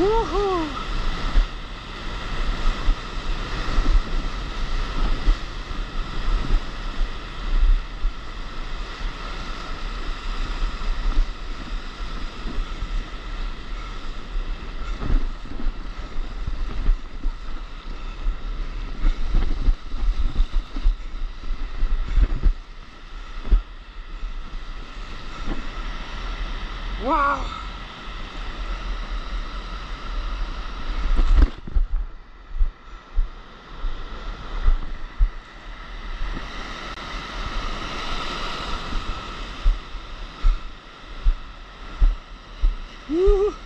Woohoo! Wow! Woo!